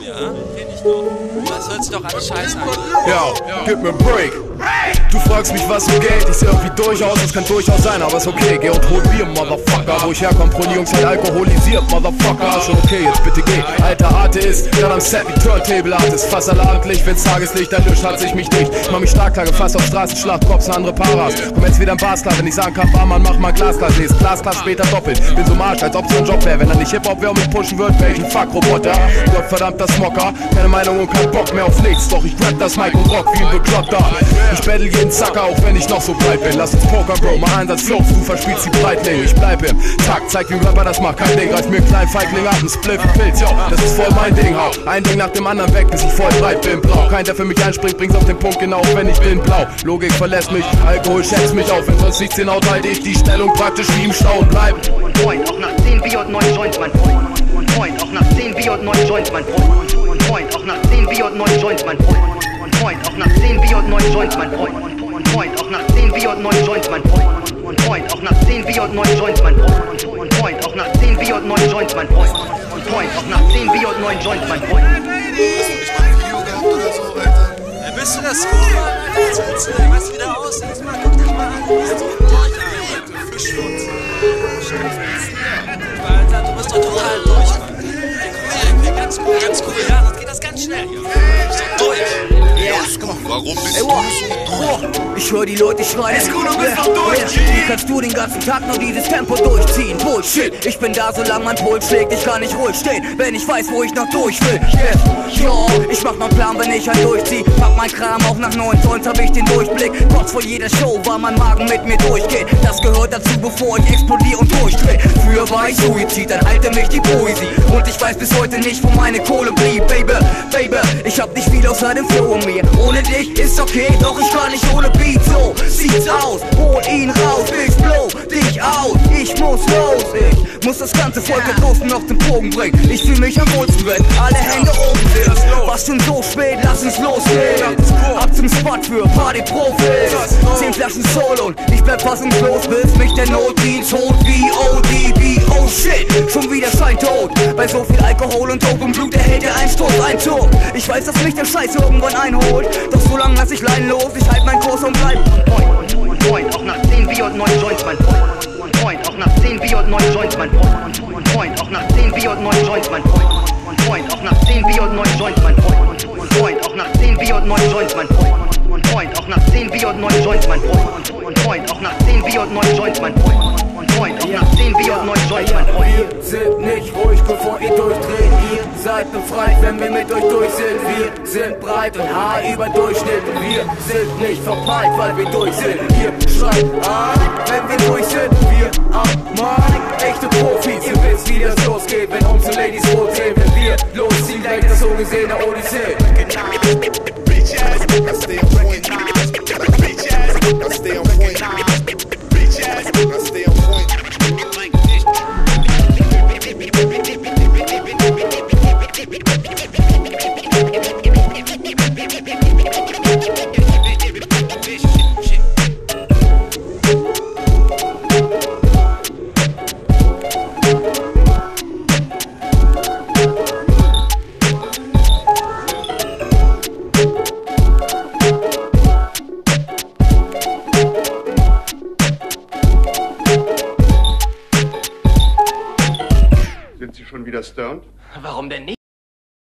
ich. Ja, gib mir Break. Du fragst mich, was geht. Ich seh irgendwie durchaus, das kann durchaus sein, aber ist okay. Geh und hol Bier, Motherfucker. Wo ich herkomm, pro Jungs halt alkoholisiert, Motherfucker. Schon okay, jetzt bitte geh. Alter Atheist, dann am Set wie Turntable Artist. Fass allabendlich, wenn's Tageslicht erlischt, hat sich mich nicht. Ich mach mich stark, klage fast auf Straßenschlacht, Cops andere Paras. Komm jetzt wieder im Barsklar, wenn ich sagen kann, Barmann, mach mal Glasglas. Nee, ist Glasglas später doppelt. Bin so marsch, als ob's ein Job wär. Wenn er nicht Hip-Hop wär und mich pushen würd, wär ich ein Fuck-Roboter. Gottverdammt, das Mocker. Keine Meinung und kein Bock mehr auf nichts. Doch ich grab das Mic und rock wie ein Bekloppter. Ich battle jeden Zacker, auch wenn ich noch so breit bin. Lass uns Poker, Bro, mal Einsatz, Flows, du verspielst die Breitling. Ich bleib im Takt, zeig wie ein Rapper das macht, kein Ding. Greif mir kleinen Feigling ab, ein ein Pilz, yo, das ist voll mein Ding, hau. Ein Ding nach dem anderen weg, bis ich voll breit bin, blau. Kein, der für mich einspringt, bringt's auf den Punkt genau, wenn ich bin blau. Logik verlässt mich, Alkohol schätzt mich auf. Wenn sonst nichts hinhaut, halte ich die Stellung praktisch wie im Stau und bleib. Freund, auch nach 10 Bier und 9 Joints, mein Freund. Und Freund, auch nach 10 Bier und 9 Joints, mein Freund. Und Freund, auch nach 10 Bier und 9 Joints, mein Freund. Und Freund, auch nach 10 Bier und 9 Joints, mein Freund. Und Freund, auch nach 10 Bier und 9 Joints, mein Freund. Und Freund, auch nach 10 Bier und 9 Joints, mein Freund. Und Freund, auch nach 10 Bier und 9 Joints, mein Freund. Und Freund, auch nach 10 Bier und 9 Joints, mein Freund. Bist du das cool? Alter, was willst du denn? Weißt du, wie der aussieht? Mal, guck dich mal an. Das ganz schnell durch. Warum bist Ey, du so wow, ich höre die Leute schreien. Ist gut, du bist Ja, doch durch, ja. Wie kannst du den ganzen Tag nur dieses Tempo durchziehen? Bullshit, ich bin da, solange mein Puls schlägt. Ich kann nicht ruhig stehen, wenn ich weiß, wo ich noch durch will. Yo, ich mach meinen Plan, wenn ich halt durchzieh. Pack mein Kram auch nach 9 Zoll, hab ich den Durchblick. Kurz vor jeder Show, weil mein Magen mit mir durchgeht. Das gehört dazu, bevor ich explodiere und durchdreh. Früher war ich Suizid, dann halte mich die Poesie. Und ich weiß bis heute nicht, wo meine Kohle blieb. Baby, ich hab nicht viel außer dem Flow in mir. Ohne dich ist okay, doch ich kann nicht ohne Beat. So sieht's aus, hol ihn raus, ich blow dich aus. Ich muss los, ich muss das ganze Volk da draußen noch zum Bogen bringen. Ich fühl mich am wohlsten, wenn alle Hände oben. Was schon so spät, lass uns losgehen. Ab zum Spot für Party-Profis. Zehn Flaschen Soul und ich bleib fassungslos, bis mich der Notdienst holt wie ODB. Oh shit, schon wieder scheintot. Bei so viel Alkohol und Dope und Blut erhält er einen Stoß, ein Zug. Ich weiß, dass mich der Scheiß irgendwann einholt. Doch so lange lass ich Leinen los, ich halt mein Kurs und bleib. Und Freund, auch nach 10 Bier und 9 Joints, mein Freund. Und Freund, auch nach 10 Bier und 9 Joints, mein Freund. Und Freund, auch nach 10 Bier und 9 Joints, mein Freund. Und Freund, auch nach 10 Bier und 9 Joints, mein Freund. Und Freund, auch nach 10 Bier und 9 Joints, mein Freund. Und Freund, auch nach 10 Bier und 9 Joints, mein Freund. Und Freund, auch nach 10 Bier und 9 Joints, mein Freund. Und Freund, auch nach 10 Bier und 9 Joints, mein Freund. Wir sind nicht ruhig, bevor ihr durchdreht. Ihr seid befreit, wenn wir mit euch durch sind. Wir sind breit und Haar über Durchschnitt. Wir sind nicht verpeilt, weil wir durch sind. Ihr schreit an, wenn wieder Shows geht, wenn unsere Ladies rot sehen, wenn wir losziehen, denkt das so gesehen, der Odyssee. Bitch ass, I stay on point. Bitch ass, I stay on point. Bitch ass, I stay on point. Like this. schon wieder stoned? Warum denn nicht?